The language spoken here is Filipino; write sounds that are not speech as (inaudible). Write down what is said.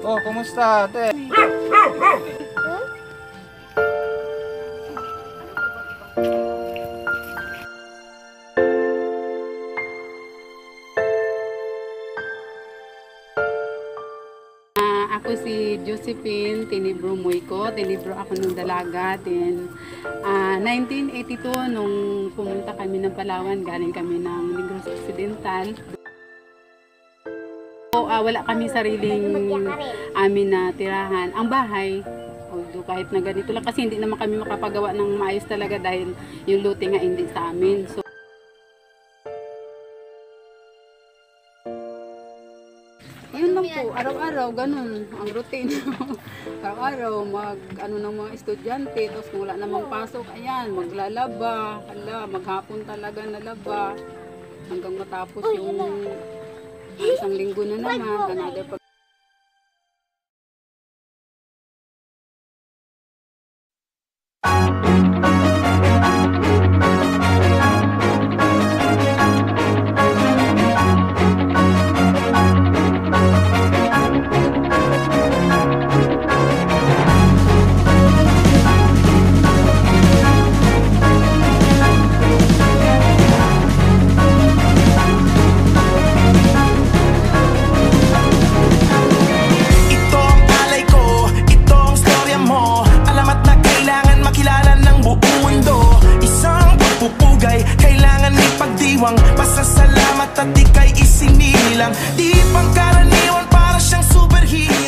Oh, kumusta ate? Ah, ako si Josephine Tinibro Moyko. Tinibro ako nung dalaga. Then, ah, 1982, nung pumunta kami ng Palawan, galing kami ng Negros Occidental. Ah, wala kami sariling amin na tirahan. Ang bahay, although kahit na ganito lang, kasi hindi naman kami makapagawa ng maayos talaga dahil yung luti nga hindi sa amin. So, Yun lang po, araw-araw, ganun, ang routine. (laughs) araw-araw, mag, ano ng mga estudyante, tapos kung wala namang pasok, ayan, maglalaba, hala, maghapon talaga nalaba, hanggang matapos yung isang linggo na naman, another pag pagdiriwang Pasasalamat at di ika'y isinilang. Di pangkaraniwan para siyang superhero.